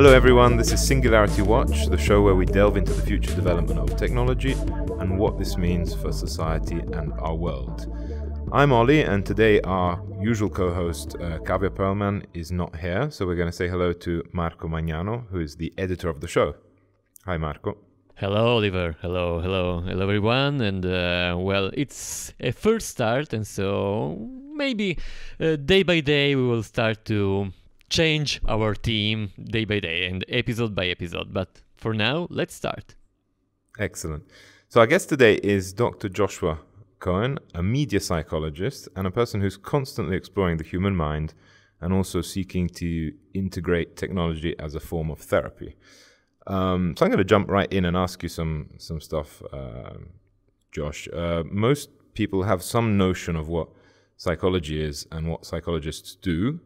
Hello, everyone. This is Singularity Watch, the show where we delve into the future development of technology and what this means for society and our world. I'm Ollie, and today our usual co host, uh, Kavya Pearlman, is not here, so we're going to say hello to Marco Magnano, who is the editor of the show. Hi, Marco. Hello, Oliver. Hello, hello, hello, everyone. And uh, well, it's a first start, and so maybe uh, day by day we will start to change our team day by day and episode by episode. But for now, let's start. Excellent. So, our guest today is Dr. Joshua Cohen, a media psychologist and a person who's constantly exploring the human mind and also seeking to integrate technology as a form of therapy. Um, so I'm going to jump right in and ask you some some stuff, uh, Josh. Uh, most people have some notion of what psychology is and what psychologists do,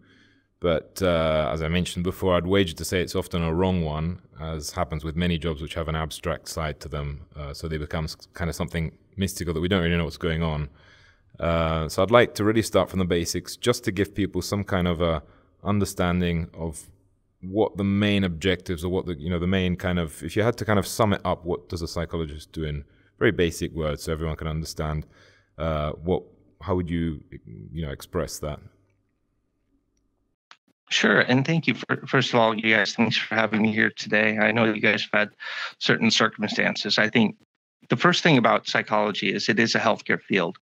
but uh, as I mentioned before, I'd wager to say it's often a wrong one, as happens with many jobs which have an abstract side to them. Uh, so they become kind of something mystical that we don't really know what's going on. Uh, so I'd like to really start from the basics, just to give people some kind of a understanding of what the main objectives or what the you know the main kind of if you had to kind of sum it up what does a psychologist do in very basic words so everyone can understand uh, what how would you you know express that Sure, and thank you for first of all, you guys. Thanks for having me here today. I know you guys have had certain circumstances. I think the first thing about psychology is it is a healthcare field.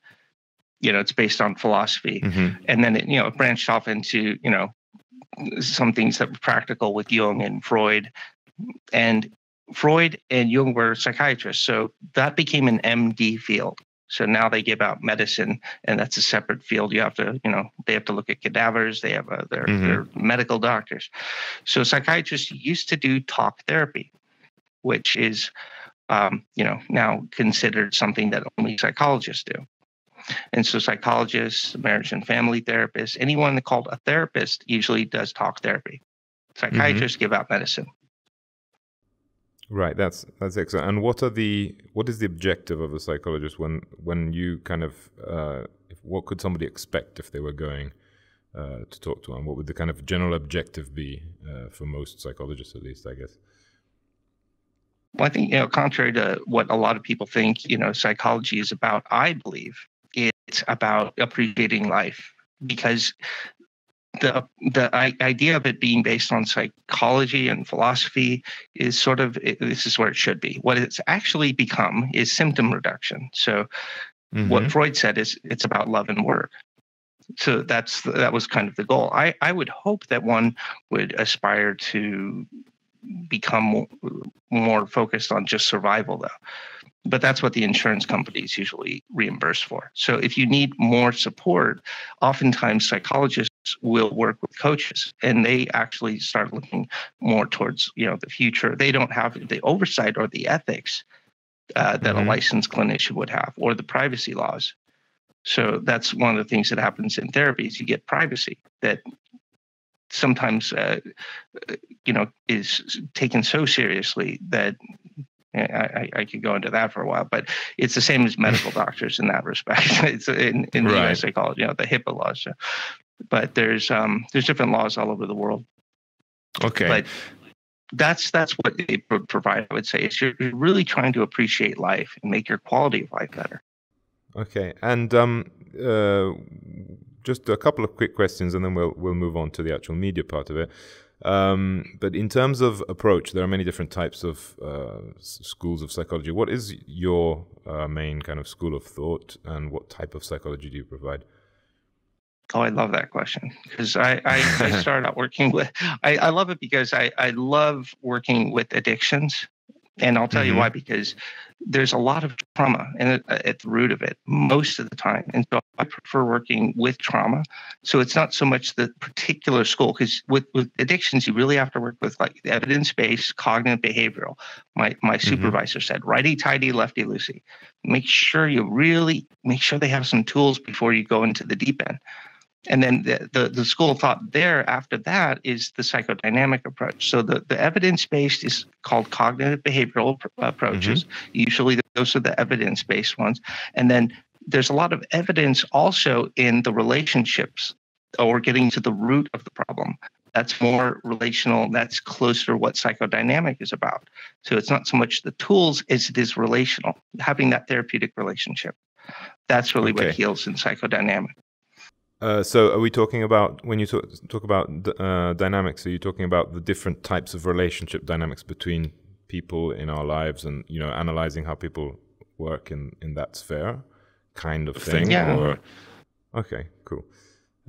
You know, it's based on philosophy, mm-hmm. and then it you know it branched off into you know some things that were practical with Jung and Freud. And Freud and Jung were psychiatrists. So that became an MD field. So now they give out medicine, and that's a separate field. You have to, you know, they have to look at cadavers. They have a, they're, mm-hmm. they're medical doctors. So psychiatrists used to do talk therapy, which is, um, you know, now considered something that only psychologists do. And so psychologists, marriage and family therapists, anyone called a therapist usually does talk therapy. Psychiatrists mm-hmm. give out medicine. Right, that's that's excellent. And what are the what is the objective of a psychologist when when you kind of uh, if, what could somebody expect if they were going uh, to talk to one? What would the kind of general objective be uh, for most psychologists, at least, I guess? Well, I think you know, contrary to what a lot of people think, you know, psychology is about. I believe it's about appreciating life because the the idea of it being based on psychology and philosophy is sort of this is where it should be. What it's actually become is symptom reduction. So, mm-hmm. what Freud said is it's about love and work. So that's that was kind of the goal. I I would hope that one would aspire to become more, more focused on just survival, though but that's what the insurance companies usually reimburse for. So if you need more support, oftentimes psychologists will work with coaches and they actually start looking more towards you know the future. They don't have the oversight or the ethics uh, that mm-hmm. a licensed clinician would have or the privacy laws. So that's one of the things that happens in therapy is you get privacy that sometimes uh, you know is taken so seriously that I, I, could go into that for a while, but it's the same as medical doctors in that respect. it's in, in right. the psychology, you know, the HIPAA laws. But there's um, there's different laws all over the world. Okay. But that's that's what they provide. I would say is you're really trying to appreciate life and make your quality of life better. Okay, and um, uh, just a couple of quick questions, and then we'll we'll move on to the actual media part of it. Um, but in terms of approach, there are many different types of uh, schools of psychology. What is your uh, main kind of school of thought, and what type of psychology do you provide? Oh, I love that question because I, I, I started out working with, I, I love it because I, I love working with addictions. And I'll tell mm-hmm. you why, because there's a lot of trauma and at the root of it most of the time. And so I prefer working with trauma. So it's not so much the particular school, because with, with addictions, you really have to work with like evidence-based cognitive behavioral. My my mm-hmm. supervisor said, righty tighty, lefty loosey. Make sure you really make sure they have some tools before you go into the deep end. And then the, the, the, school of thought there after that is the psychodynamic approach. So the, the evidence based is called cognitive behavioral approaches. Mm-hmm. Usually those are the evidence based ones. And then there's a lot of evidence also in the relationships or getting to the root of the problem. that's more relational that's closer to what psychodynamic is about so it's not so much the tools as it is relational having that therapeutic relationship that's really okay. what heals in psychodynamic uh, so are we talking about when you talk, talk about uh, dynamics are you talking about the different types of relationship dynamics between people in our lives and you know analyzing how people work in in that sphere kind of thing yeah. Or, okay cool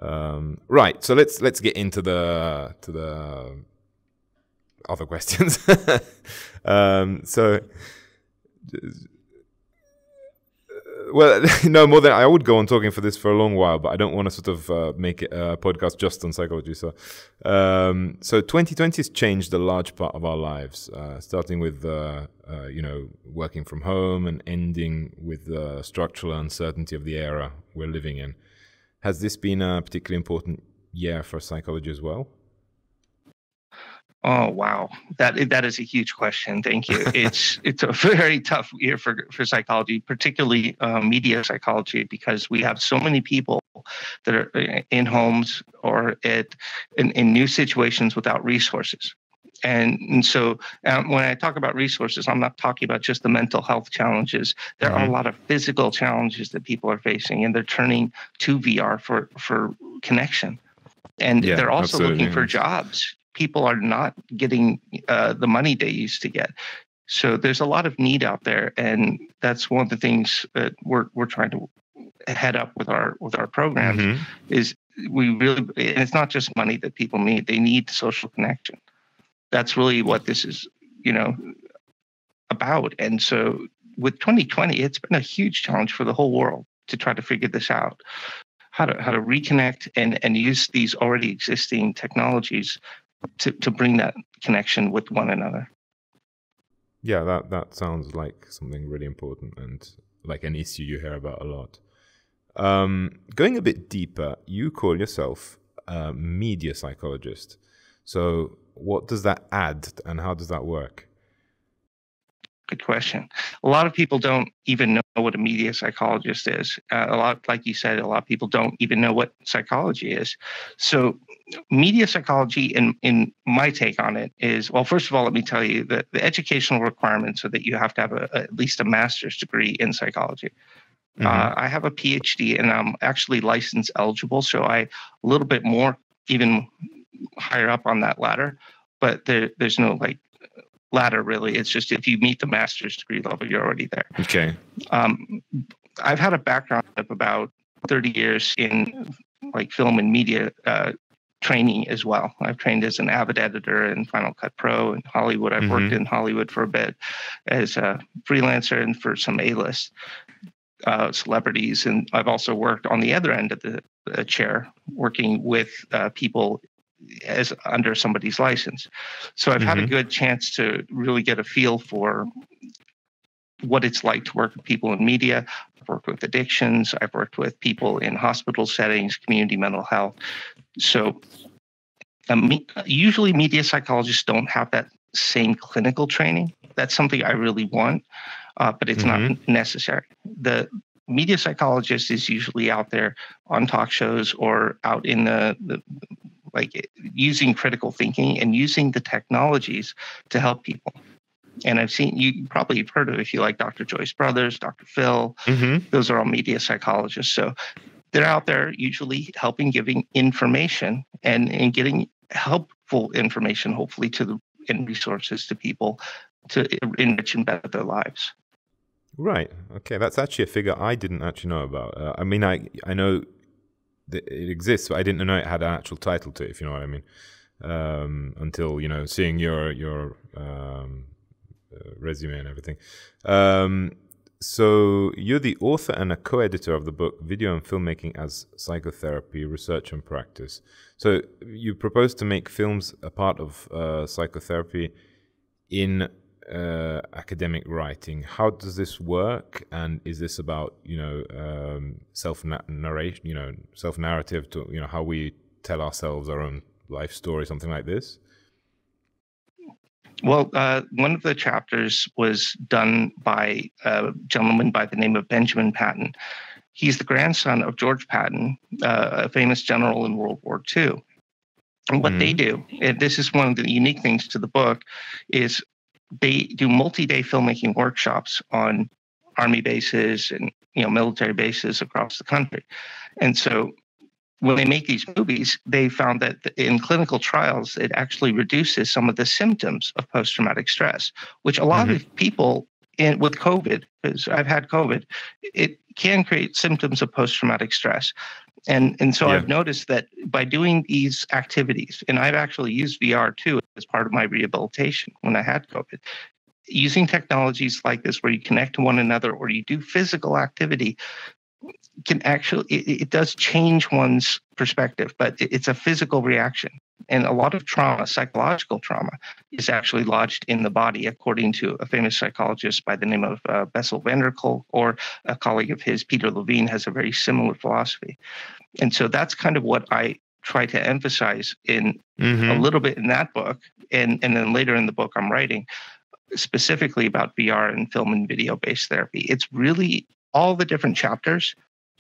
um, right, so let's let's get into the to the other questions. um, so, well, no more than I would go on talking for this for a long while, but I don't want to sort of uh, make it a podcast just on psychology. So, um, so 2020 has changed a large part of our lives, uh, starting with uh, uh you know working from home and ending with the structural uncertainty of the era we're living in. Has this been a particularly important year for psychology as well? Oh wow, that that is a huge question. Thank you. It's it's a very tough year for for psychology, particularly uh, media psychology, because we have so many people that are uh, in homes or at in, in new situations without resources. And, and so um, when I talk about resources, I'm not talking about just the mental health challenges. There mm-hmm. are a mm-hmm. lot of physical challenges that people are facing, and they're turning to VR for, for connection. And yeah, they're also looking for jobs. People are not getting uh, the money they used to get. So there's a lot of need out there, and that's one of the things that we're we're trying to head up with our with our programs. Mm-hmm. Is we really, and it's not just money that people need; they need social connection that's really what this is, you know, about. And so with 2020, it's been a huge challenge for the whole world to try to figure this out. How to how to reconnect and, and use these already existing technologies to, to bring that connection with one another. Yeah, that, that sounds like something really important and like an issue you hear about a lot. Um, going a bit deeper, you call yourself a media psychologist. So what does that add and how does that work? Good question. A lot of people don't even know what a media psychologist is. Uh, a lot, like you said, a lot of people don't even know what psychology is. So, media psychology, in in my take on it, is well. First of all, let me tell you that the educational requirements are that you have to have a, at least a master's degree in psychology. Mm-hmm. Uh, I have a PhD, and I'm actually license eligible, so I a little bit more even higher up on that ladder, but there, there's no like ladder really. It's just if you meet the master's degree level, you're already there. Okay. Um, I've had a background of about 30 years in like film and media uh, training as well. I've trained as an Avid editor in Final Cut Pro in Hollywood. I've mm-hmm. worked in Hollywood for a bit as a freelancer and for some A-list uh, celebrities. And I've also worked on the other end of the, the chair, working with uh, people as under somebody's license. So I've mm-hmm. had a mm-hmm. good chance to really get a feel for what it's like to work with people in media. I've worked with addictions. I've worked with people in hospital settings, community mental health. So um, usually media psychologists don't have that same clinical training. That's something I really want, uh, but it's mm-hmm. not necessary. The media psychologist is usually out there on talk shows or out in the, the like using critical thinking and using the technologies to help people. And I've seen you probably have heard of if you like Dr. Joyce Brothers, Dr. Phil. Mm-hmm. Those are all media psychologists. So they're out there usually helping giving information and, and getting helpful information, hopefully to the and resources to people to enrich and better their lives. Right. Okay. That's actually a figure I didn't actually know about. Uh, I mean, I I know that it exists, but I didn't know it had an actual title to it. If you know what I mean. Um, until you know seeing your your um, resume and everything. Um, so you're the author and a co-editor of the book "Video and Filmmaking as Psychotherapy: Research and Practice." So you propose to make films a part of uh, psychotherapy in uh, academic writing. How does this work? And is this about you know um, self narration, you know, self narrative to you know how we tell ourselves our own life story, something like this? Well, uh, one of the chapters was done by a gentleman by the name of Benjamin Patton. He's the grandson of George Patton, uh, a famous general in World War II. And what mm. they do, and this is one of the unique things to the book, is they do multi-day filmmaking workshops on army bases and you know military bases across the country. And so when they make these movies, they found that in clinical trials, it actually reduces some of the symptoms of post-traumatic stress, which a lot mm-hmm. of people in, with COVID, because I've had COVID, it can create symptoms of post-traumatic stress. And, and so yeah. I've noticed that by doing these activities, and I've actually used VR too as part of my rehabilitation when I had COVID, using technologies like this where you connect to one another or you do physical activity can actually it, it does change one's perspective but it, it's a physical reaction and a lot of trauma psychological trauma is actually lodged in the body according to a famous psychologist by the name of uh, bessel van der kolk or a colleague of his peter levine has a very similar philosophy and so that's kind of what i try to emphasize in mm-hmm. a little bit in that book and and then later in the book i'm writing specifically about VR and film and video based therapy. It's really all the different chapters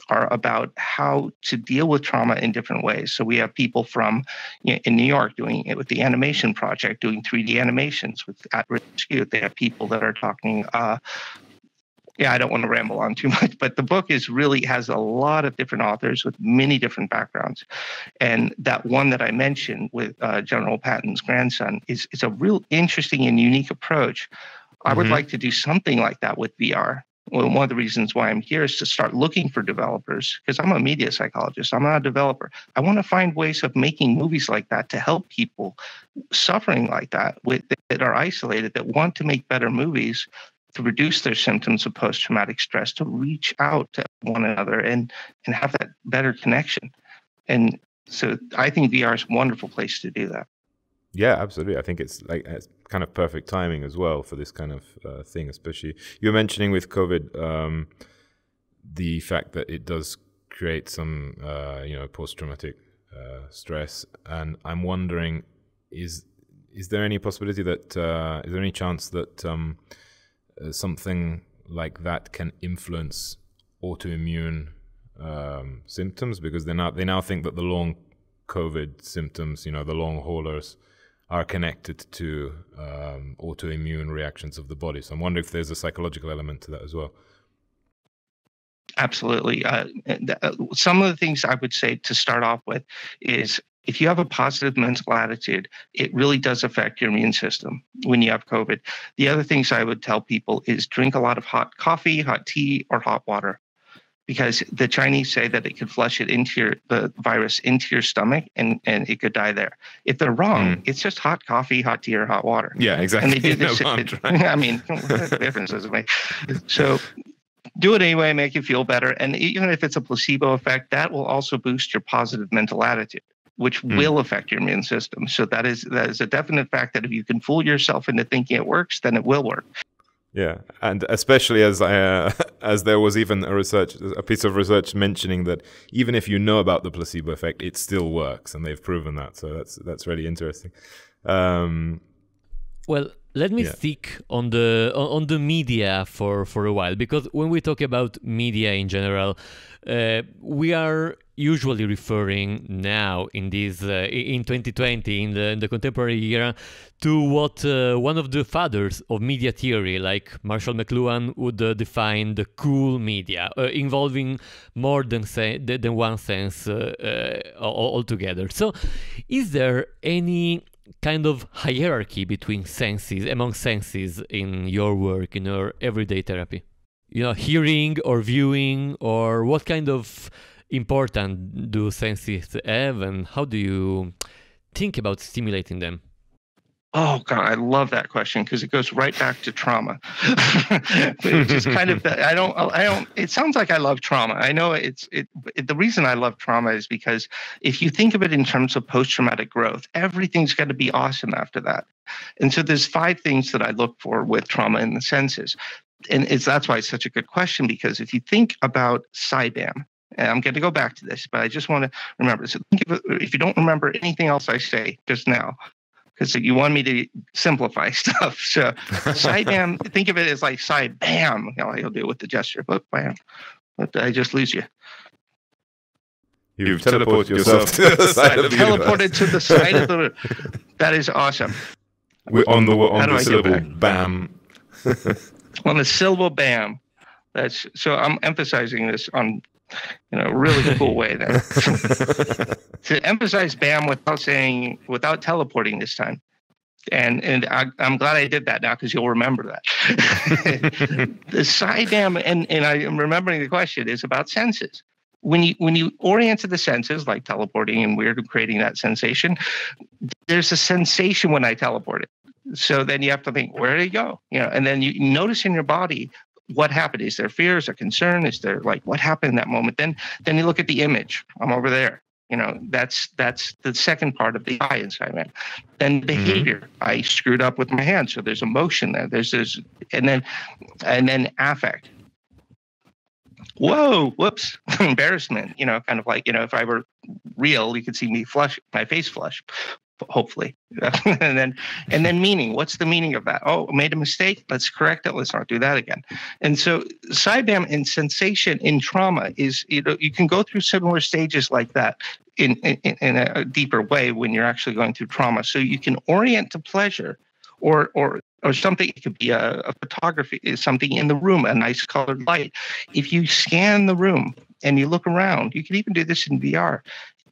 are about how to deal with trauma in different ways. So we have people from you know, in New York doing it with the animation project, doing 3D animations with at risk youth. They have people that are talking. Uh, yeah, I don't want to ramble on too much, but the book is really has a lot of different authors with many different backgrounds, and that one that I mentioned with uh, General Patton's grandson is is a real interesting and unique approach. I would mm-hmm. like to do something like that with VR well, one of the reasons why I'm here is to start looking for developers because I'm a media psychologist. I'm not a developer. I want to find ways of making movies like that to help people suffering like that with that are isolated that want to make better movies to reduce their symptoms of post-traumatic stress, to reach out to one another and and have that better connection. And so I think VR is a wonderful place to do that. Yeah, absolutely. I think it's like it's kind of perfect timing as well for this kind of uh, thing. Especially you were mentioning with COVID um, the fact that it does create some uh, you know post traumatic uh, stress, and I'm wondering is is there any possibility that uh, is there any chance that um, uh, something like that can influence autoimmune um, symptoms because they now they now think that the long COVID symptoms, you know, the long haulers are connected to um, autoimmune reactions of the body. So I'm wondering if there's a psychological element to that as well. Absolutely. Uh, uh, some of the things I would say to start off with is if you have a positive mental attitude, it really does affect your immune system when you have COVID. The other things I would tell people is drink a lot of hot coffee, hot tea, or hot water because the Chinese say that it could flush it into your the virus into your stomach and and it could die there. If they're wrong, mm. it's just hot coffee, hot tea, or hot water. Yeah, exactly. And they do this. no, it, I mean, what difference does it make? So do it anyway, make you feel better, and even if it's a placebo effect, that will also boost your positive mental attitude. Which mm. will affect your immune system. So that is that is a definite fact that if you can fool yourself into thinking it works, then it will work. Yeah, and especially as uh, as there was even a research, a piece of research mentioning that even if you know about the placebo effect, it still works, and they've proven that. So that's that's really interesting. Um, well, let me yeah. stick on the on the media for for a while because when we talk about media in general, uh, we are usually referring now in this uh, in 2020 in the, in the, contemporary era to what uh, one of the fathers of media theory like marshall mcluhan would uh, define the cool media uh, involving more than say, than one sense uh, uh, altogether. So is there any kind of hierarchy between senses among senses in your work in your everyday therapy? You know hearing or viewing or what kind of important do senses have and how do you think about stimulating them? Oh God, I love that question because it goes right back to trauma. it's kind of I don't I don't. It sounds like I love trauma. I know it's it, it. The reason I love trauma is because if you think of it in terms of post traumatic growth, everything's going to be awesome after that. And so there's five things that I look for with trauma in the senses, and it's that's why it's such a good question because if you think about SIBAM, and I'm going to go back to this, but I just want to remember. So if you don't remember anything else I say just now, because you want me to simplify stuff. So SIBAM, think of it as like side bam. You know, you'll do it with the gesture, but bam. But I just lose you. You've, You've teleported teleported yourself to the side of the universe. Teleported to the side of the. That is awesome. We're on the on do the syllable bam. on the syllable bam. That's so I'm emphasizing this on you know really cool way there. to emphasize bam without saying without teleporting this time. And and I, I'm glad I did that now because you'll remember that. the side bam and and I am remembering the question is about senses. When you when you orient to the senses like teleporting and weird and creating that sensation, there's a sensation when I teleport it. So then you have to think, where did it go? You know, and then you notice in your body what happened. Is there fear? Is there concern? Is there like what happened in that moment? Then then you look at the image. I'm over there. You know, that's that's the second part of the I inside man. Then mm-hmm. behavior. I screwed up with my hand. So there's emotion there. There's this and then and then affect. Whoa, whoops, embarrassment, you know, kind of like, you know, if I were real, you could see me flush, my face flush, hopefully. and then and then meaning. What's the meaning of that? Oh, made a mistake. Let's correct it. Let's not do that again. And so SIBAM and sensation in trauma is you know you can go through similar stages like that in, in in a deeper way when you're actually going through trauma. So you can orient to pleasure or or or something it could be a, a photography is something in the room a nice colored light if you scan the room and you look around you can even do this in vr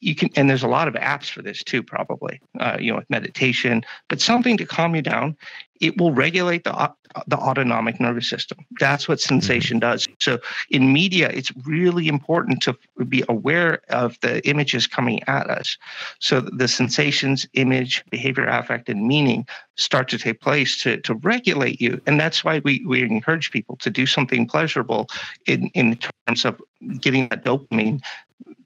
you can and there's a lot of apps for this too probably uh, you know with meditation but something to calm you down it will regulate the the autonomic nervous system. That's what sensation does. So in media it's really important to be aware of the images coming at us. So the sensations image behavior affect and meaning start to take place to, to regulate you. And that's why we, we encourage people to do something pleasurable in, in terms of getting that dopamine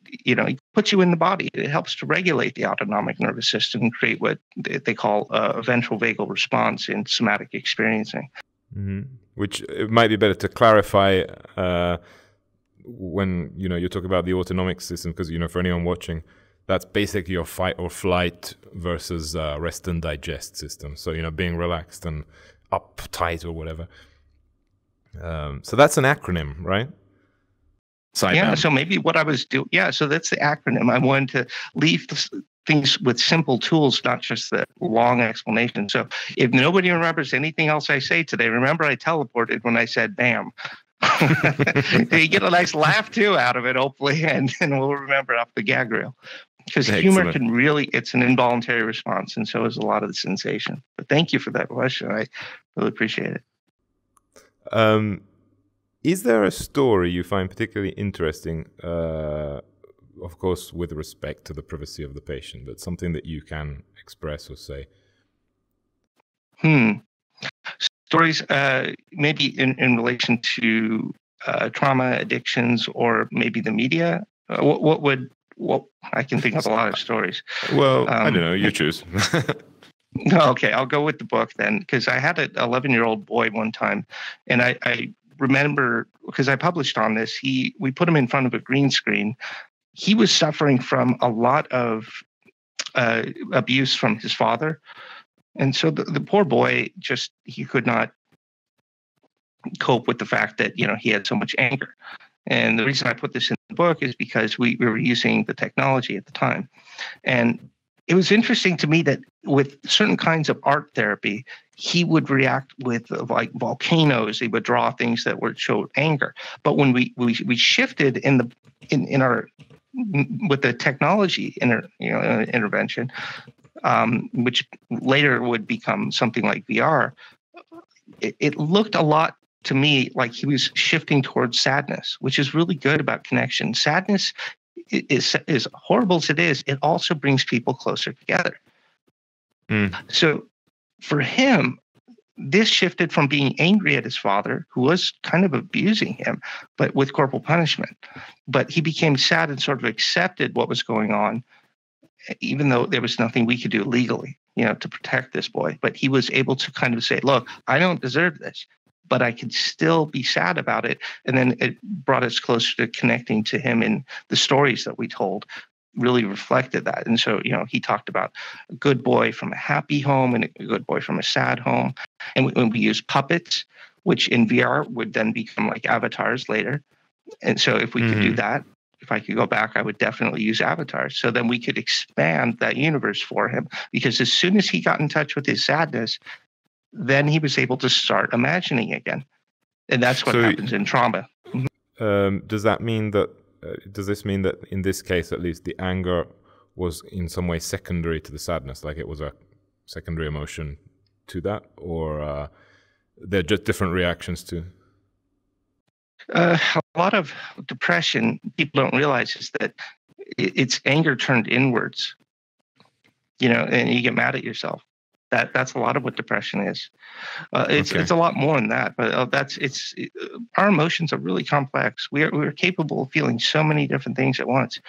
you know, it puts you in the body. It helps to regulate the autonomic nervous system and create what they call a ventral vagal response in somatic experiencing. Mm-hmm. Which it might be better to clarify uh, when you know you talk about the autonomic system, because you know for anyone watching, that's basically your fight or flight versus uh, rest and digest system. So you know being relaxed and uptight or whatever. Um, so that's an acronym, right? Side yeah. bam. So maybe what I was doing, yeah. So that's the acronym. I wanted to leave the things with simple tools, not just the long explanation. So if nobody remembers anything else I say today, remember I teleported when I said "bam." you get a nice laugh too out of it, hopefully, and, and we'll remember off the gag reel. Because humor Excellent. can really, it's an involuntary response, and so is a lot of the sensation. But thank you for that question. I really appreciate it. Um, is there a story you find particularly interesting? Uh, of course, with respect to the privacy of the patient, but something that you can express or say. Hmm. Stories, uh, maybe in, in relation to uh, trauma, addictions, or maybe the media. Uh, what, what would what I can think of a lot of stories. Well, I Um, don't know. You choose. Okay, I'll go with the book then, because I had an 11 year old boy one time, and I, I remember because I published on this. He we put him in front of a green screen. He was suffering from a lot of uh, abuse from his father, and so the, the poor boy just he could not cope with the fact that you know he had so much anger. And the reason I put this in the book is because we, we were using the technology at the time, and it was interesting to me that with certain kinds of art therapy, he would react with uh, like volcanoes. He would draw things that would show anger. But when we we, we shifted in the in, in our with the technology inter, you know, uh, intervention, um, which later would become something like VR, it, it looked a lot to me like he was shifting towards sadness, which is really good about connection. Sadness is as horrible as it is, it also brings people closer together. Mm. So for him, this shifted from being angry at his father, who was kind of abusing him, but with corporal punishment. But he became sad and sort of accepted what was going on, even though there was nothing we could do legally, you know, to protect this boy. But he was able to kind of say, look, I don't deserve this, but I can still be sad about it. And then it brought us closer to connecting to him in the stories that we told really reflected that. And so, you know, he talked about a good boy from a happy home and a good boy from a sad home. And when we use puppets, which in VR would then become like avatars later. And so if we could do Mhm. that if I could go back, I would definitely use avatars. So then we could expand that universe for him. Because as soon as he got in touch with his sadness, then he was able to start imagining again. And that's what So- happens in trauma. Um, does that mean that? Uh, does this mean that in this case, at least, the anger was in some way secondary to the sadness, like it was a secondary emotion to that, or uh, they're just different reactions to? Uh, a lot of depression, people don't realize is that it's anger turned inwards. You know, and you get mad at yourself. That that's a lot of what depression is. Uh, it's Okay. it's a lot more than that, but uh, that's it's it, our emotions are really complex. We are we are capable of feeling so many different things at once,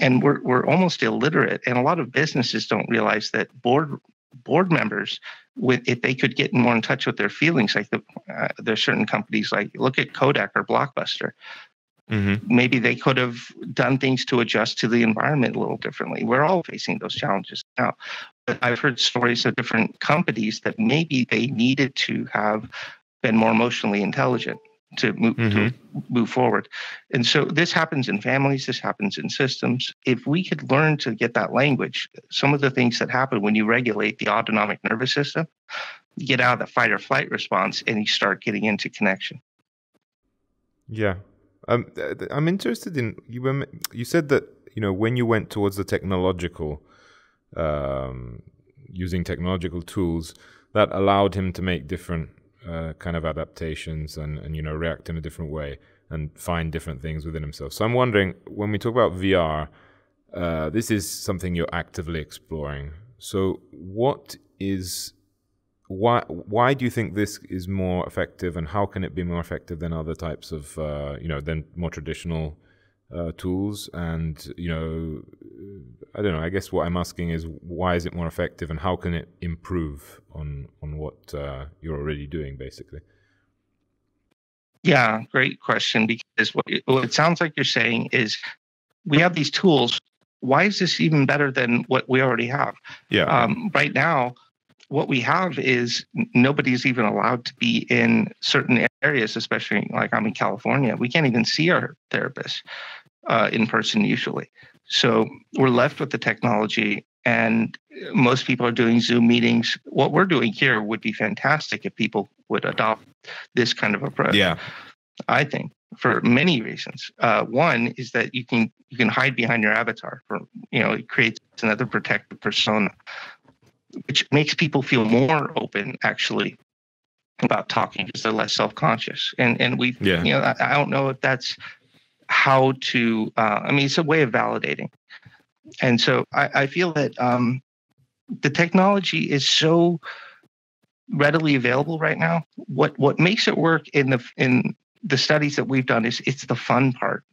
and we're we're almost illiterate. And a lot of businesses don't realize that board board members with if they could get more in touch with their feelings like the, uh, there's certain companies like look at kodak or blockbuster Mm-hmm. maybe they could have done things to adjust to the environment a little differently. We're all facing those challenges now. I've heard stories of different companies that maybe they needed to have been more emotionally intelligent to move to move forward. And so this happens in families, this happens in systems. If we could learn to get that language, some of the things that happen when you regulate the autonomic nervous system, you get out of the fight or flight response and you start getting into connection. Yeah, um, I'm interested in you. were You said that you know when you went towards the technological, um, using technological tools, that allowed him to make different uh, kind of adaptations and and you know react in a different way and find different things within himself. So I'm wondering when we talk about VR, uh, this is something you're actively exploring. So what is why why do you think this is more effective and how can it be more effective than other types of uh, you know than more traditional uh, tools and you know I don't know I guess what I'm asking is why is it more effective and how can it improve on on what uh, you're already doing basically Yeah, great question. Because what it, what it sounds like you're saying is we have these tools. Why is this even better than what we already have? Yeah. Um, right now, what we have is nobody's even allowed to be in certain areas, especially like I'm in California. We can't even see our therapist uh, in person usually. So we're left with the technology, and most people are doing Zoom meetings. What we're doing here would be fantastic if people would adopt this kind of approach. yeah. I think for many reasons. Uh, one is that you can you can hide behind your avatar. For you know, it creates another protective persona, which makes people feel more open actually about talking because they're less self conscious. And and we Yeah. you know I, I don't know if that's how to. Uh, I mean, it's a way of validating. And so I, I feel that um, the technology is so readily available right now. What what makes it work in the in the studies that we've done is it's the fun part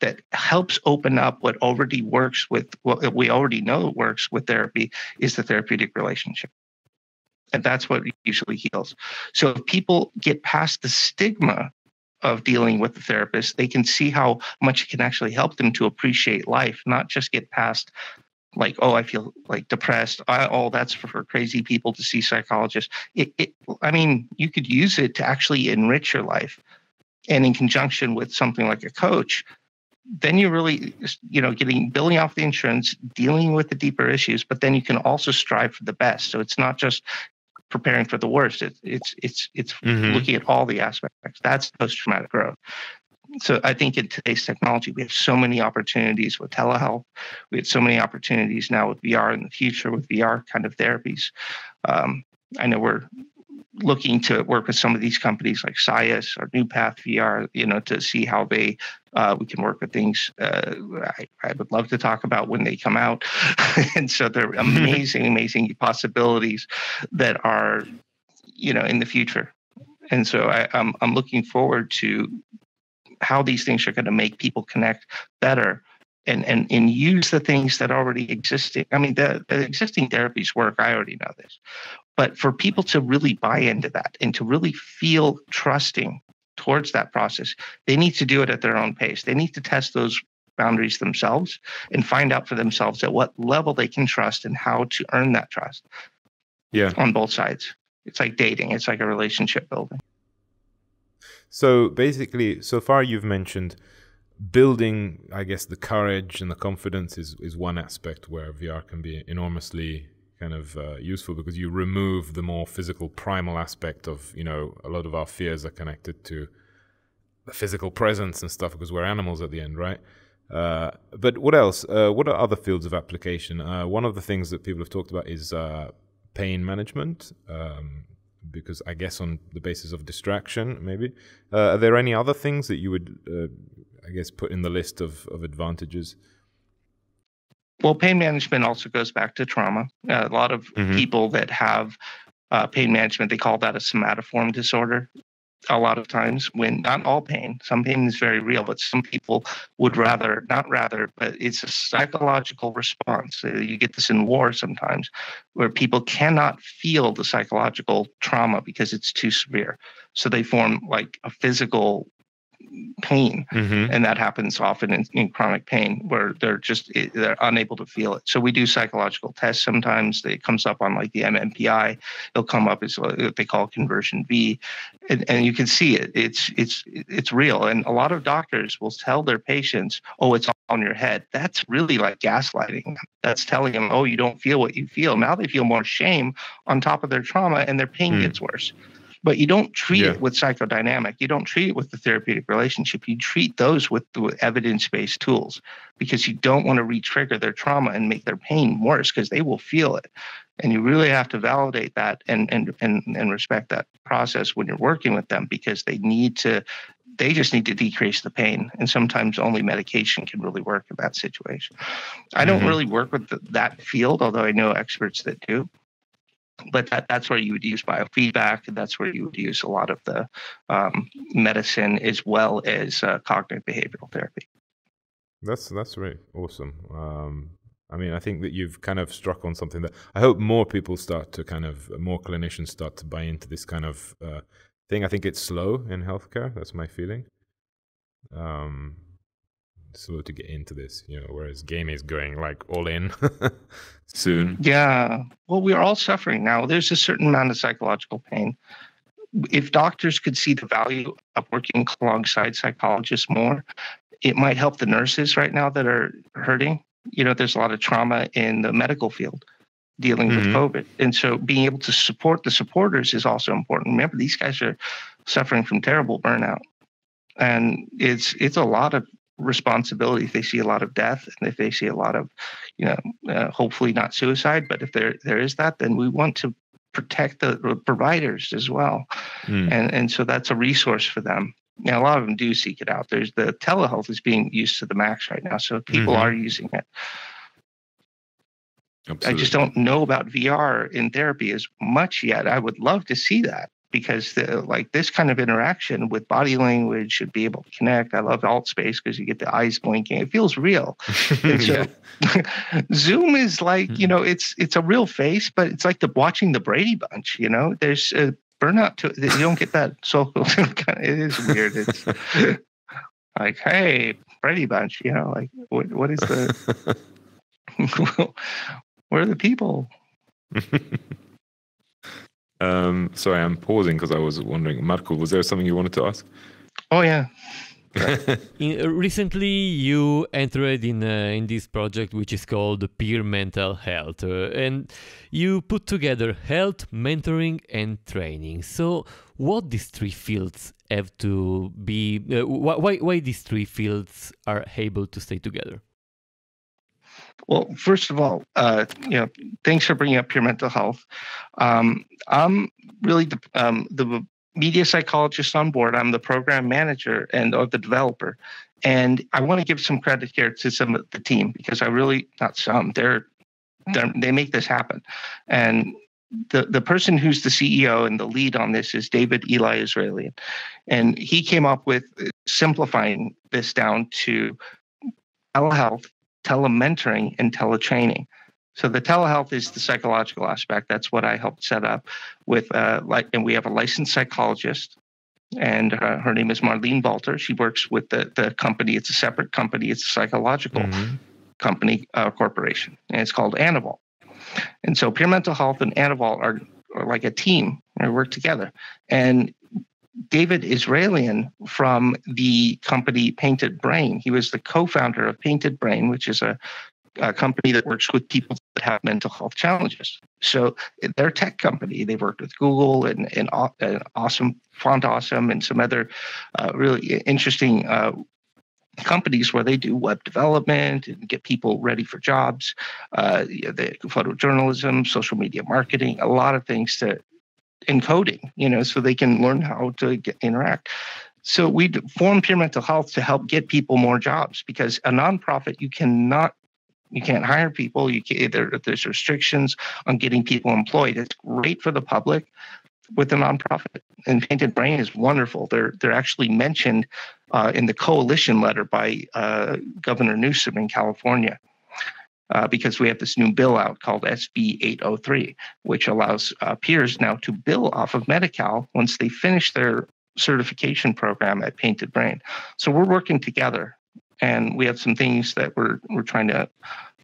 that helps open up what already works with what we already know works with therapy is the therapeutic relationship. And that's what usually heals. So if people get past the stigma of dealing with the therapist, they can see how much it can actually help them to appreciate life, not just get past like, oh, I feel like depressed. I, oh, that's for, crazy people to see psychologists. It, it, I mean, you could use it to actually enrich your life, and in conjunction with something like a coach, then you're really, you know, getting billing off the insurance, dealing with the deeper issues, but then you can also strive for the best. So it's not just preparing for the worst. It's it's it's it's Mhm. looking at all the aspects. That's post traumatic growth. So I think in today's technology, we have so many opportunities with telehealth. We have so many opportunities now with VR in the future with VR kind of therapies. Um, I know we're looking to work with some of these companies like Sias or NewPath VR, you know, to see how they uh, we can work with things. Uh, I, I would love to talk about when they come out, and so they're amazing, amazing possibilities that are, you know, in the future. And so I, I'm I'm looking forward to how these things are going to make people connect better and and and use the things that already existing. I mean, the, the existing therapies work. I already know this, but for people to really buy into that and to really feel trusting towards that process, they need to do it at their own pace. They need to test those boundaries themselves and find out for themselves at what level they can trust and how to earn that trust Yeah. on both sides. It's like dating. It's like a relationship building. So basically, so far you've mentioned building, I guess, the courage and the confidence is is one aspect where VR can be enormously kind of uh, useful because you remove the more physical primal aspect of you know a lot of our fears are connected to the physical presence and stuff because we're animals at the end, right? Uh, but what else? Uh, what are other fields of application? Uh, one of the things that people have talked about is uh, pain management, um, because I guess on the basis of distraction, maybe. Uh, are there any other things that you would, I guess, put in the list of, of advantages? Well, pain management also goes back to trauma. a lot of Mhm. people that have pain management, they call that a somatoform disorder. a lot of times when not all pain some pain is very real but some people would rather not rather but it's a psychological response Uh, you get this in war sometimes where people cannot feel the psychological trauma because it's too severe so they form like a physical pain. Mm-hmm. and that happens often in, in chronic pain where they're just they're unable to feel it. So we do psychological tests sometimes. It comes up on like the mmpi it'll come up as what they call conversion v. And, and you can see it. It's it's it's real. And a lot of doctors will tell their patients oh it's on your head. That's really like gaslighting. That's telling them oh you don't feel what you feel. Now they feel more shame on top of their trauma and their pain Hmm. gets worse but you don't treat Yeah. it with psychodynamic. You don't treat it with the therapeutic relationship. You treat those with the evidence-based tools because you don't want to re-trigger their trauma and make their pain worse because they will feel it. And you really have to validate that and and and, and respect that process when you're working with them because they need to they just need to decrease the pain. And sometimes only medication can really work in that situation. I don't Mhm. really work with the, that field although i know experts that do but that, that's where you would use biofeedback and that's where you would use a lot of the um, medicine as well as uh, cognitive behavioral therapy That's that's really awesome. Um, I mean, I think that you've kind of struck on something that I hope more people start to kind of more clinicians start to buy into this kind of uh, thing. I think it's slow in healthcare. That's my feeling. Um, slow to get into this, you know. Whereas game is going like all in. soon. Yeah. Well, we're all suffering now. There's a certain amount of psychological pain. If doctors could see the value of working alongside psychologists more, it might help the nurses right now that are hurting. You know, there's a lot of trauma in the medical field dealing with Mhm. COVID. And so being able to support the supporters is also important. Remember, these guys are suffering from terrible burnout. And it's it's a lot of responsibility. If they see a lot of death and if they see a lot of you know uh, hopefully not suicide but if there there is that then we want to protect the providers as well. Hmm. and and so that's a resource for them. Now a lot of them do seek it out. There's the telehealth is being used to the max right now so people Mhm. are using it. Absolutely. i just don't know about vr in therapy as much yet. I would love to see that because the, like this kind of interaction with body language should be able to connect i love Altspace because you get the eyes blinking it feels real so Zoom is like, you hmm. know, it's it's a real face, but it's like the watching the Brady Bunch. You know, there's a burnout to it. you don't get that social. it is weird. It's like, hey, Brady Bunch. You know, like what what is the where are the people? Um, sorry, I'm pausing because I was wondering, Marco, was there something you wanted to ask? Oh yeah, In, uh, recently, you entered in uh, in this project, which is called Peer Mental Health, uh, and you put together health, mentoring, and training. So, what these three fields have to be? Uh, wh- why why these three fields are able to stay together? Well, first of all, uh, you know, thanks for bringing up your mental health. Um, I'm really the, um, the media psychologist on board. I'm the program manager and or the developer, and I want to give some credit here to some of the team because I really not some they're, they're they make this happen, and. The, the person who's the CEO and the lead on this is David Eli Israeli, And he came up with simplifying this down to telehealth telementoring and teletraining. So the telehealth is the psychological aspect. That's what I helped set up with uh, like, and we have a licensed psychologist, and uh, her name is Marlene Balter. She works with the the company. It's a separate company. It's a psychological Mhm. company uh, corporation, and it's called Anival. And so Peer Mental Health and Anival are, are like a team. They work together, and David Israelian from the company Painted Brain. He was the co-founder of Painted Brain, which is a, a company that works with people that have mental health challenges. So they're a tech company. They've worked with Google and, and, and Awesome, Font Awesome, and some other uh, really interesting uh, companies where they do web development and get people ready for jobs, uh, the photojournalism, social media marketing, a lot of things to encoding, you know, so they can learn how to get, interact. So we formed Peer Mental Health to help get people more jobs because a nonprofit you cannot you can't hire people. You can, there, there's restrictions on getting people employed. It's great for the public with the nonprofit. And Painted Brain is wonderful. They're they're actually mentioned uh, in the coalition letter by uh, Governor Newsom in California. Uh, because we have this new bill out called SB 803, which allows uh, peers now to bill off of Medi-Cal once they finish their certification program at Painted Brain. So we're working together, and we have some things that we're we're trying to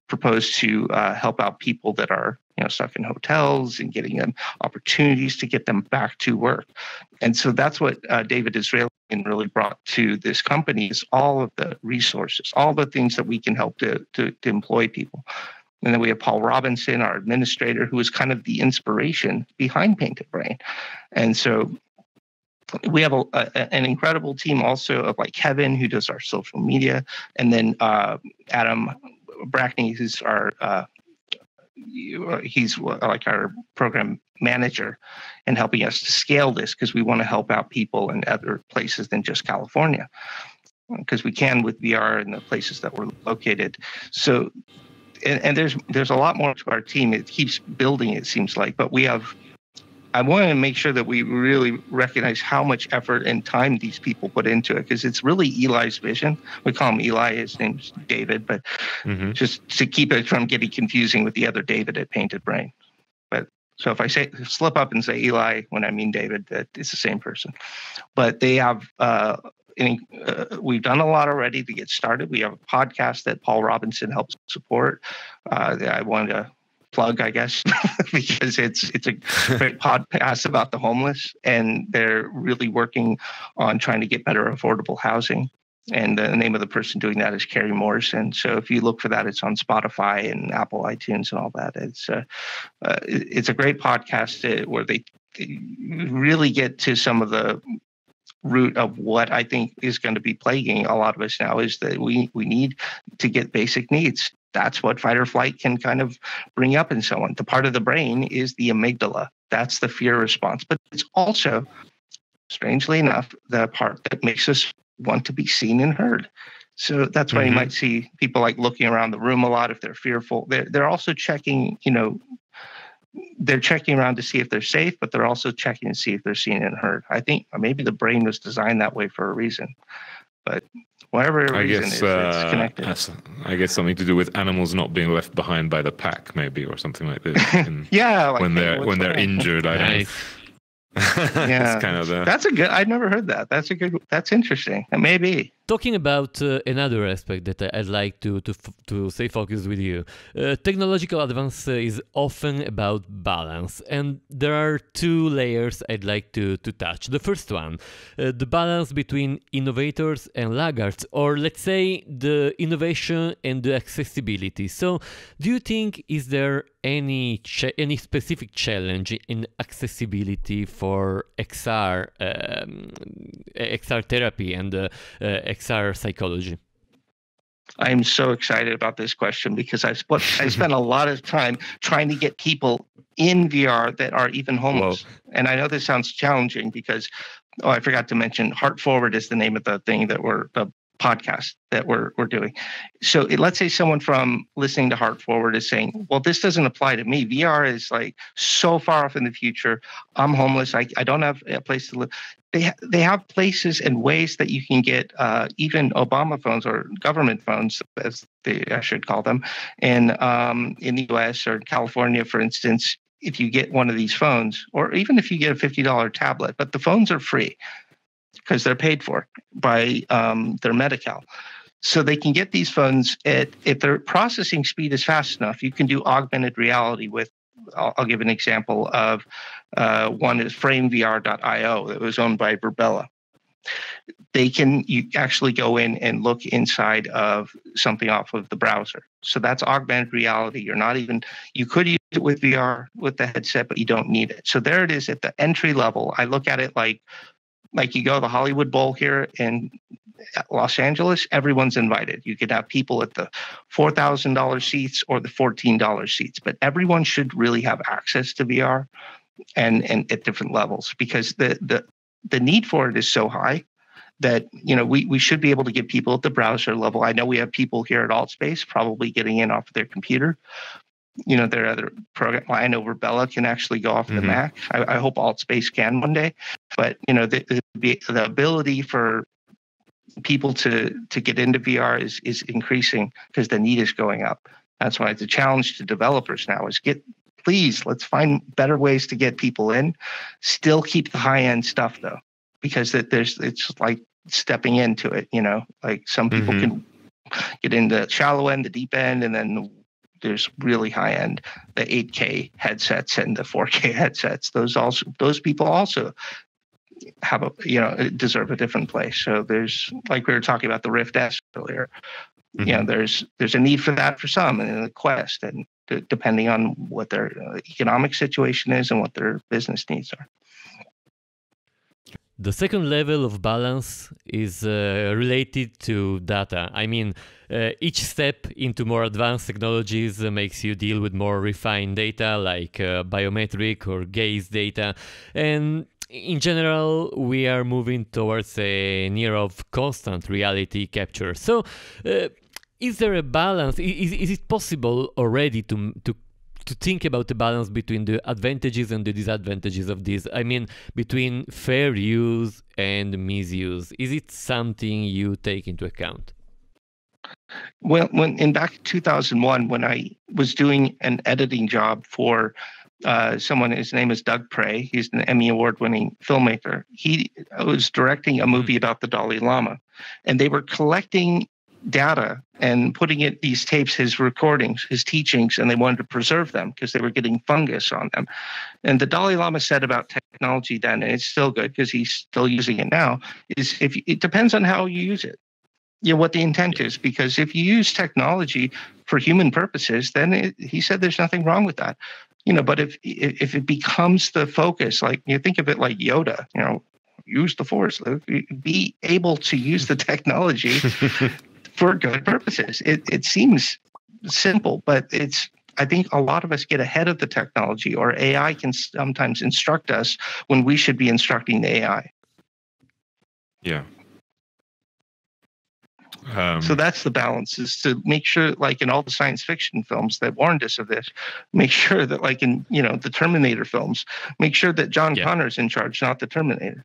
propose to uh, help out people that are you know stuck in hotels and getting them opportunities to get them back to work. And so that's what uh, david israelian really brought to this company is all of the resources all the things that we can help to, to, to employ people. And then we have paul robinson our administrator who is kind of the inspiration behind painted brain. And so we have a, a, an incredible team also of like Kevin, who does our social media, and then uh, Adam Brackney, who's our uh, he's uh, like our program manager and helping us to scale this because we want to help out people in other places than just California uh, because we can with VR in the places that we're located. So and, and, there's there's a lot more to our team. It keeps building, it seems like, but we have I want to make sure that we really recognize how much effort and time these people put into it because it's really Eli's vision. We call him Eli, his name's David, but mm-hmm. just to keep it from getting confusing with the other David at Painted Brain. But so if I say slip up and say Eli when I mean David, that it's the same person. But they have uh, any, uh, we've done a lot already to get started. We have a podcast that Paul Robinson helps support. Uh, I wanted to plug, I guess, because it's it's a great podcast about the homeless, and they're really working on trying to get better affordable housing. And the name of the person doing that is Carrie Morrison. So if you look for that, it's on Spotify and Apple iTunes and all that. It's uh, uh, it's a great podcast uh, where they really get to some of the root of what I think is going to be plaguing a lot of us now is that we we need to get basic needs that's what fight or flight can kind of bring up in someone. The part of the brain is the amygdala. That's the fear response. But it's also, strangely enough, the part that makes us want to be seen and heard. So that's why mm-hmm. you might see people like looking around the room a lot if they're fearful. They're, they're also checking, you know, they're checking around to see if they're safe, but they're also checking to see if they're seen and heard. I think maybe the brain was designed that way for a reason. But whatever I reason guess, uh, it's connected. I guess something to do with animals not being left behind by the pack, maybe, or something like this. yeah, like when they're when they're injured, I don't. yeah, kind of the... that's a good. I've never heard that. That's a good. That's interesting. Maybe talking about uh, another aspect that I'd like to to to stay focused with you. Uh, technological advance is often about balance, and there are two layers I'd like to to touch. The first one, uh, the balance between innovators and laggards, or let's say the innovation and the accessibility. So, do you think is there any any specific challenge in accessibility for XR um, XR therapy and uh, uh, XR psychology? I'm so excited about this question because I spent I spent a lot of time trying to get people in VR that are even homeless. Whoa. And I know this sounds challenging because oh, I forgot to mention Heart Forward is the name of the thing that we're the podcast that we're we're doing. So it, let's say someone from listening to Heart Forward is saying, "Well, this doesn't apply to me. VR is like so far off in the future. I'm homeless. I, I don't have a place to live." They ha- they have places and ways that you can get uh, even Obama phones or government phones, as they I should call them, in um, in the U.S. or California, for instance. If you get one of these phones, or even if you get a fifty dollar tablet, but the phones are free because they're paid for by um, their Medi-Cal. So they can get these funds at if their processing speed is fast enough, you can do augmented reality with. I'll, I'll give an example of Uh, one is FrameVR.io that was owned by Virbela. They can you actually go in and look inside of something off of the browser. So that's augmented reality. You're not even you could use it with VR with the headset, but you don't need it. So there it is at the entry level. I look at it like like you go to the Hollywood Bowl here in Los Angeles, everyone's invited. You could have people at the $4,000 seats or the $14 seats, but everyone should really have access to VR and, and at different levels because the, the, the need for it is so high that you know we, we should be able to get people at the browser level. I know we have people here at AltSpace probably getting in off of their computer. You know, there are other program. I know Virbela can actually go off mm-hmm. the Mac. I, I, hope AltSpace can one day. But you know, the, the, the ability for people to to get into VR is is increasing because the need is going up. That's why the challenge to developers now is get please let's find better ways to get people in. Still keep the high end stuff though, because that there's it's like stepping into it. You know, like some people mm-hmm. can get into shallow end, the deep end, and then there's really high end the 8K headsets and the 4K headsets. Those also those people also have a you know deserve a different place. So there's like we were talking about the Rift S earlier. Mm-hmm. You know, there's there's a need for that for some in the Quest, and d- depending on what their uh, economic situation is and what their business needs are. The second level of balance is uh, related to data. I mean, uh, each step into more advanced technologies uh, makes you deal with more refined data like uh, biometric or gaze data. And in general, we are moving towards a near of constant reality capture. So, uh, is there a balance? Is, is it possible already to to to think about the balance between the advantages and the disadvantages of this? I mean, between fair use and misuse. Is it something you take into account? Well, when in back 2001, when I was doing an editing job for uh, someone, his name is Doug Pray. He's an Emmy Award winning filmmaker. He was directing a movie about the Dalai Lama, and they were collecting data and putting it these tapes his recordings his teachings and they wanted to preserve them because they were getting fungus on them. And the dalai lama said about technology then and it's still good because he's still using it now is if it depends on how you use it. You know what the intent is because if you use technology for human purposes then it, he said there's nothing wrong with that. You know but if if it becomes the focus like you think of it like yoda you know use the force be able to use the technology for good purposes it, it seems simple but it's I think a lot of us get ahead of the technology, or AI can sometimes instruct us when we should be instructing the AI. Yeah, um, so that's the balance is to make sure, like in all the science fiction films that warned us of this, make sure that, like in you know the Terminator films, make sure that John yeah. Connor's in charge, not the Terminator.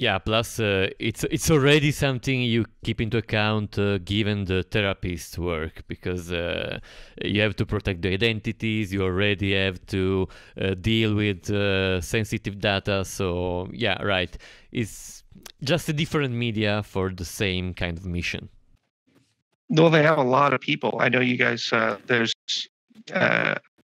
Yeah, plus uh, it's it's already something you keep into account uh, given the therapist work because uh, you have to protect the identities. You already have to uh, deal with uh, sensitive data. So yeah, right. It's just a different media for the same kind of mission. No, they have a lot of people. I know you guys. Uh, there's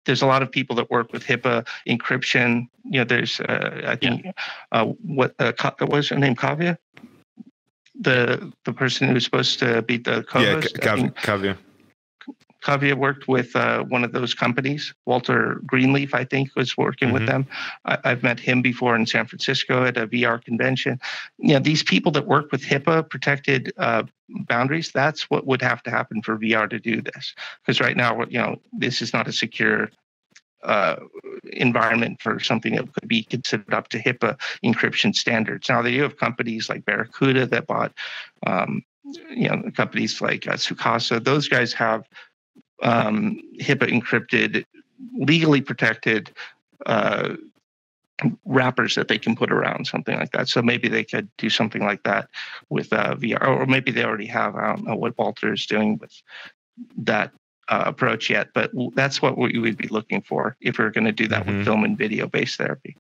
there's a lot of people that work with HIPAA encryption. You know, there's uh, I think yeah. Uh, what uh, what was her name? Kavya, the the person who's supposed to be the co-host. Yeah, Kavya. Kavya worked with uh, one of those companies. Walter Greenleaf, I think, was working mm-hmm. with them. I, have met him before in San Francisco at a VR convention. You know, these people that work with HIPAA protected uh, boundaries, that's what would have to happen for VR to do this. Because right now, you know, this is not a secure uh, environment for something that could be considered up to HIPAA encryption standards. Now, they do have companies like Barracuda that bought, um, you know, companies like uh, Sookasa. Those guys have um, HIPAA encrypted, legally protected uh, wrappers that they can put around something like that. So maybe they could do something like that with uh, VR, or maybe they already have. I don't know what Walter is doing with that uh, approach yet, but that's what we would be looking for if we are going to do that mm-hmm. with film and video based therapy.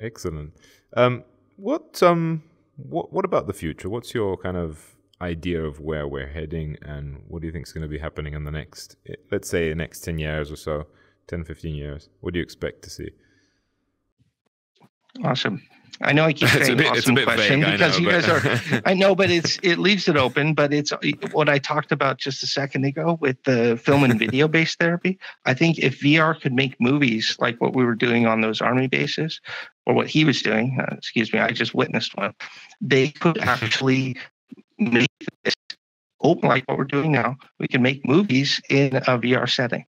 Excellent. Um, what um, what what about the future? What's your kind of idea of where we're heading and what do you think is going to be happening in the next let's say the next 10 years or so 10 15 years what do you expect to see Awesome. I know I keep It's a saying bit- it's a awesome bit question vague, because know, you guys are. I know, but it's it leaves it open. But it's what I talked about just a second ago with the film and video based therapy. I think if VR could make movies like what we were doing on those army bases, or what he was doing, uh, excuse me, I just witnessed one. They could actually make this open like what we're doing now. We can make movies in a VR setting.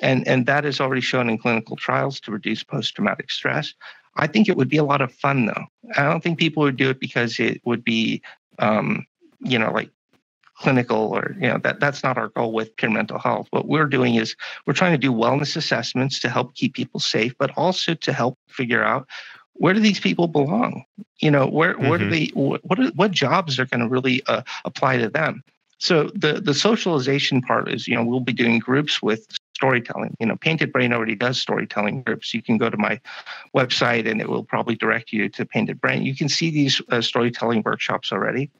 And, and that is already shown in clinical trials to reduce post traumatic stress. I think it would be a lot of fun, though. I don't think people would do it because it would be, um, you know, like clinical or you know that that's not our goal with Peer Mental Health. What we're doing is we're trying to do wellness assessments to help keep people safe, but also to help figure out where do these people belong. You know, where where do they what are, what jobs are going to really uh, apply to them. So the the socialization part is you know we'll be doing groups with storytelling. You know, Painted Brain already does storytelling groups. You can go to my website and it will probably direct you to Painted Brain. You can see these uh, storytelling workshops already.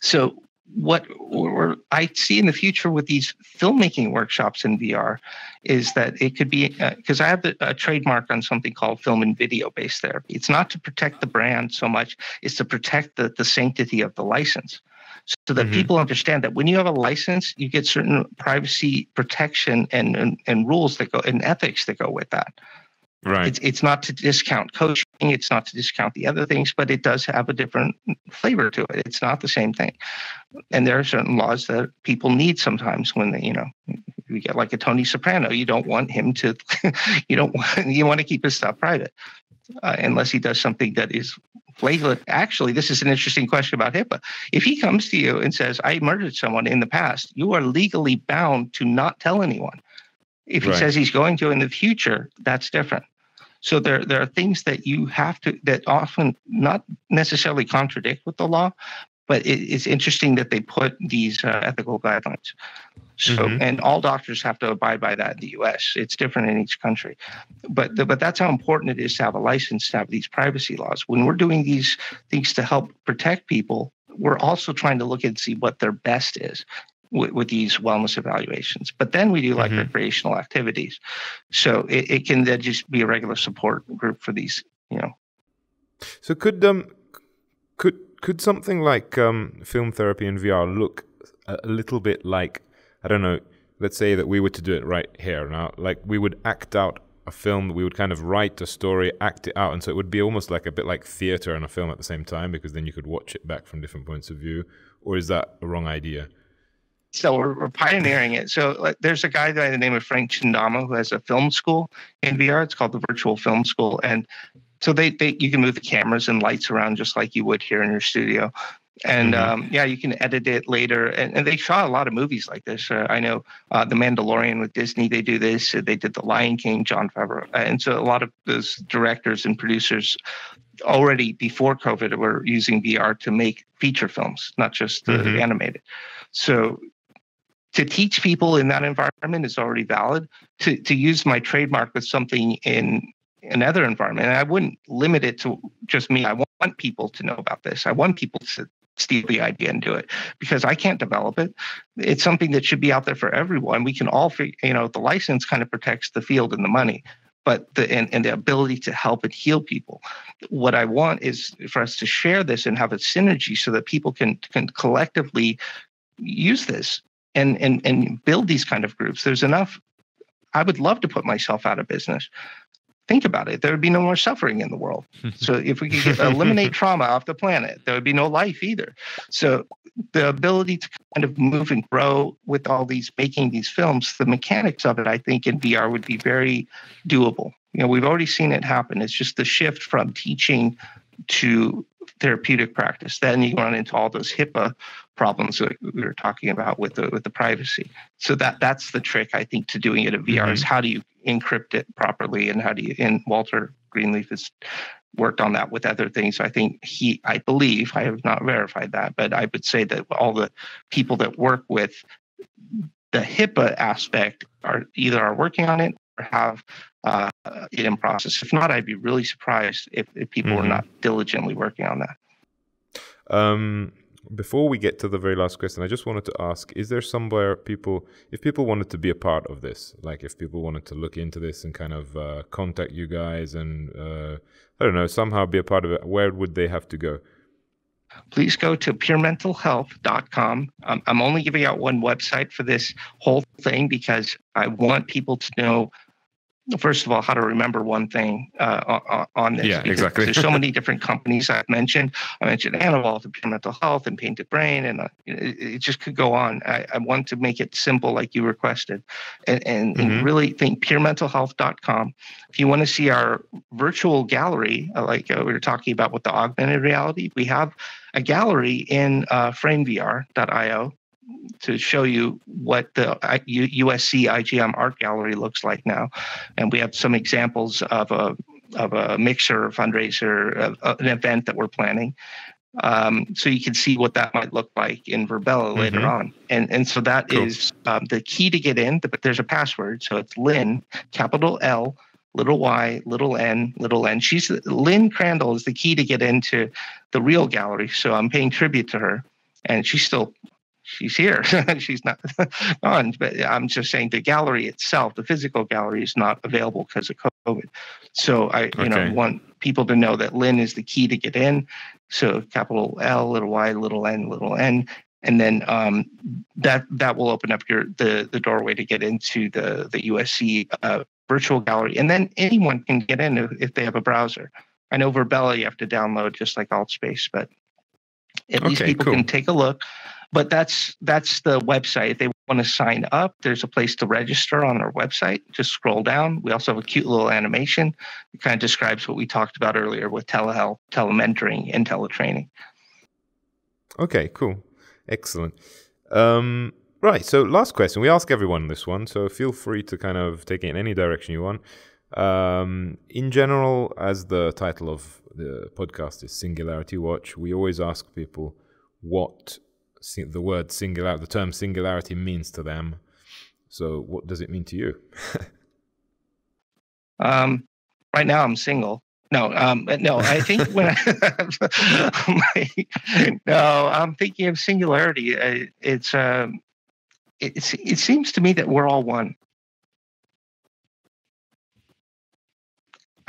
So what we're, I see in the future with these filmmaking workshops in VR is that it could be because I have the, a trademark on something called film and video based therapy. It's not to protect the brand so much; it's to protect the, the sanctity of the license so that Mhm. people understand that when you have a license, you get certain privacy protection and, and, and rules that go and ethics that go with that. Right. It's it's not to discount coaching, it's not to discount the other things, but it does have a different flavor to it. It's not the same thing. And there are certain laws that people need sometimes when they, you know, you get like a Tony Soprano, you don't want him to, you don't want, you want to keep his stuff private uh, unless he does something that is flagrant. Actually, this is an interesting question about HIPAA. If he comes to you and says, I murdered someone in the past, you are legally bound to not tell anyone. If he Right. says he's going to in the future, that's different. So there, there are things that you have to that often not necessarily contradict with the law, but it, it's interesting that they put these uh, ethical guidelines. So Mhm. and all doctors have to abide by that in the U.S. It's different in each country, but the, but that's how important it is to have a license to have these privacy laws. When we're doing these things to help protect people, we're also trying to look and see what their best is with, with these wellness evaluations. But then we do like Mhm. recreational activities. So it, it can then just be a regular support group for these, you know. So could um could could something like um film therapy in VR look a, a little bit like I don't know, let's say that we were to do it right here now, like we would act out a film, we would kind of write a story, act it out, and so it would be almost like a bit like theater and a film at the same time because then you could watch it back from different points of view. Or is that a wrong idea? So we're, we're pioneering it. So like, there's a guy by the name of Frank Chindama who has a film school in VR. It's called the Virtual Film School, and so they, they you can move the cameras and lights around just like you would here in your studio. And Mhm. um, yeah, you can edit it later. And, and they shot a lot of movies like this. Uh, I know uh, The Mandalorian with Disney, they do this. Uh, They did The Lion King, Jon Favreau. Uh, And so a lot of those directors and producers already before COVID were using VR to make feature films, not just the Mhm. animated. So to teach people in that environment is already valid. To to use my trademark with something in another environment, and I wouldn't limit it to just me. I want people to know about this. I want people to steal the idea and do it because I can't develop it. It's something that should be out there for everyone. We can all you know, the license kind of protects the field and the money, but the and, and the ability to help and heal people. What I want is for us to share this and have a synergy so that people can can collectively use this and and and build these kind of groups. There's enough. I would love to put myself out of business. Think about it. There would be no more suffering in the world. So if we could get, eliminate trauma off the planet, there would be no life either. So the ability to kind of move and grow with all these making these films, the mechanics of it, I think in VR would be very doable. You know, we've already seen it happen. It's just the shift from teaching to therapeutic practice. Then you run into all those HIPAA problems that we were talking about with the with the privacy. So that that's the trick I think to doing it in VR is how do you encrypt it properly and how do you and Walter Greenleaf has worked on that with other things. I think he I believe I have not verified that, but I would say that all the people that work with the HIPAA aspect are either are working on it or have uh, it in process. If not, I'd be really surprised if, if people were Mhm. not diligently working on that. Um, before we get to the very last question, I just wanted to ask: Is there somewhere people, if people wanted to be a part of this, like if people wanted to look into this and kind of uh, contact you guys and uh, I don't know, somehow be a part of it, where would they have to go? please go to peermentalhealth.com. Um, I'm only giving out one website for this whole thing because I want people to know first of all, how to remember one thing uh, on this. Yeah, exactly. there's so many different companies I've mentioned. I mentioned Peer Mental Health and Painted Brain, and uh, it, it, just could go on. I, I, want to make it simple, like you requested, and, and, mm-hmm. and really think peermentalhealth.com. If you want to see our virtual gallery, uh, like uh, we were talking about with the augmented reality, we have a gallery in uh, framevr.io to show you what the USC IGM art gallery looks like now, and we have some examples of a of a mixer fundraiser, an event that we're planning. Um, so you can see what that might look like in Virbela mm-hmm. later on, and and so that cool. is um, the key to get in. But there's a password, so it's Lynn, capital L, little y, little n, little n. She's Lynn Crandall is the key to get into the real gallery. So I'm paying tribute to her, and she's still she's here. she's not gone. But I'm just saying the gallery itself, the physical gallery, is not available because of COVID. So I, you okay. know, want people to know that Lynn is the key to get in. So capital L, little y, little n, little n, and then um, that that will open up your the the doorway to get into the the USC uh, virtual gallery, and then anyone can get in if, if they have a browser. I know Virbela you have to download just like Altspace, but at least people cool. can take a look. But that's that's the website. If they want to sign up, there's a place to register on our website. Just scroll down. We also have a cute little animation. It kind of describes what we talked about earlier with telehealth, telementoring, and teletraining. Okay, cool, excellent. Um, right. So last question. We ask everyone this one, so feel free to kind of take it in any direction you want. Um, in general, as the title of the podcast is Singularity Watch, we always ask people what the word singular, the term singularity means to them. So, what does it mean to you? um, right now, I'm single. No, um, no. I think when I, no, I'm thinking of singularity. It's um, it's it seems to me that we're all one.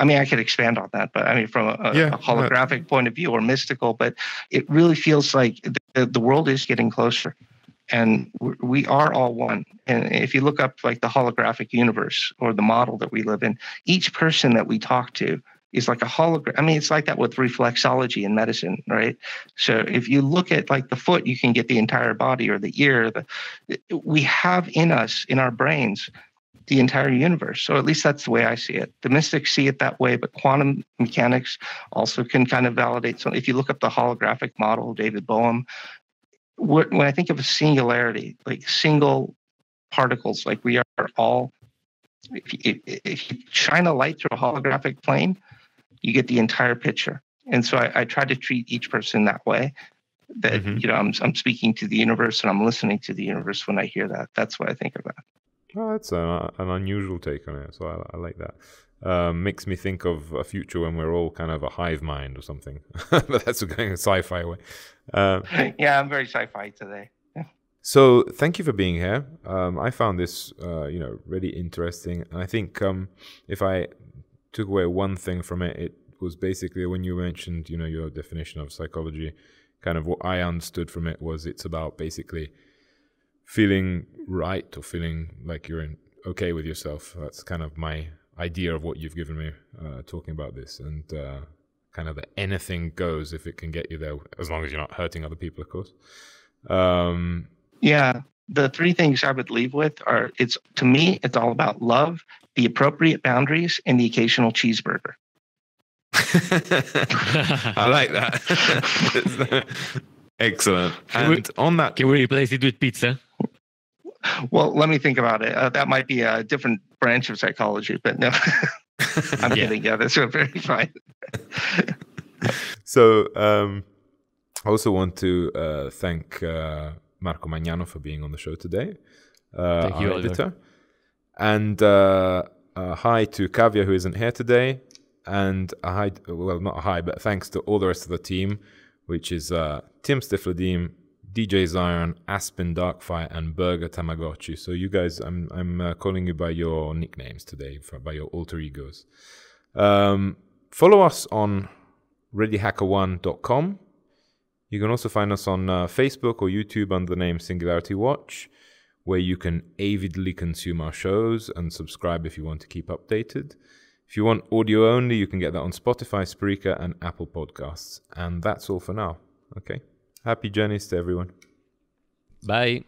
I mean, I could expand on that, but I mean, from a, yeah, a uh, holographic point of view or mystical, but it really feels like the, the world is getting closer and we are all one. And if you look up like the holographic universe or the model that we live in, each person that we talk to is like a hologram. I mean, it's like that with reflexology in medicine, right? So if you look at like the foot, you can get the entire body or the ear. The, we have in us, in our brains, the entire universe. So at least that's the way I see it. The mystics see it that way, but quantum mechanics also can kind of validate. So if you look up the holographic model, David Bohm, when I think of a singularity, like single particles, like we are all, if you, if you shine a light through a holographic plane, you get the entire picture. And so I, I try to treat each person that way. That mm-hmm. you know, I'm I'm speaking to the universe and I'm listening to the universe when I hear that. That's what I think of that. Oh, that's an, an unusual take on it. So I, I like that. Um, makes me think of a future when we're all kind of a hive mind or something. but that's going a sci-fi way. Um, yeah, I'm very sci-fi today. So thank you for being here. Um, I found this, uh, you know, really interesting, and I think um, if I took away one thing from it, it was basically when you mentioned, you know, your definition of psychology. Kind of what I understood from it was it's about basically feeling right or feeling like you're in, okay with yourself. That's kind of my idea of what you've given me uh, talking about this, and uh, kind of that anything goes if it can get you there, as long as you're not hurting other people, of course. Um, yeah, the three things I would leave with are: it's to me, it's all about love, the appropriate boundaries, and the occasional cheeseburger. I like that. Excellent. And we, on that, can we replace it with pizza? Well, let me think about it. Uh, that might be a different branch of psychology, but no, I'm yeah. kidding. Yeah, that's very fine. so, um, I also want to uh, thank uh, Marco Magnano for being on the show today. Uh, thank you, editor. And uh, hi to Kavya, who isn't here today. And a hi, well, not a hi, but thanks to all the rest of the team. which is uh, Tim Stifladim, DJ Zion, Aspen Darkfire, and Burger Tamagotchi. So you guys, I'm I'm uh, calling you by your nicknames today, for, by your alter egos. Um, follow us on readyhacker1.com. You can also find us on uh, Facebook or YouTube under the name Singularity Watch, where you can avidly consume our shows and subscribe if you want to keep updated. If you want audio only, you can get that on Spotify, Spreaker, and Apple Podcasts. And that's all for now. Okay. Happy journeys to everyone. Bye.